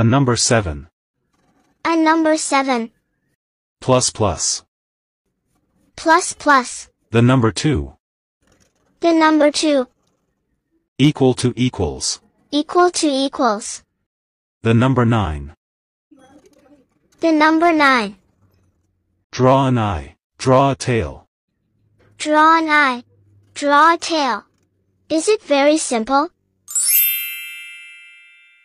A number 7. A number 7. Plus plus. Plus plus. The number 2. The number 2. Equal to equals. Equal to equals. The number 9. The number 9. Draw an eye. Draw a tail. Draw an eye. Draw a tail. Is it very simple?